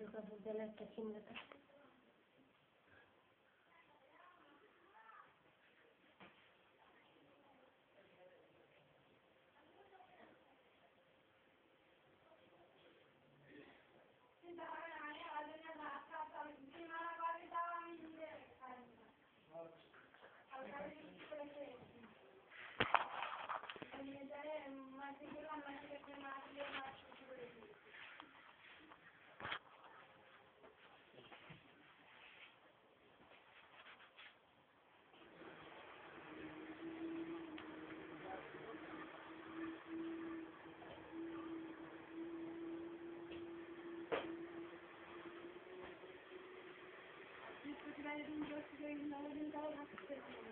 Nunca volví. Nereden göz göğün, nereden dağlar kısır.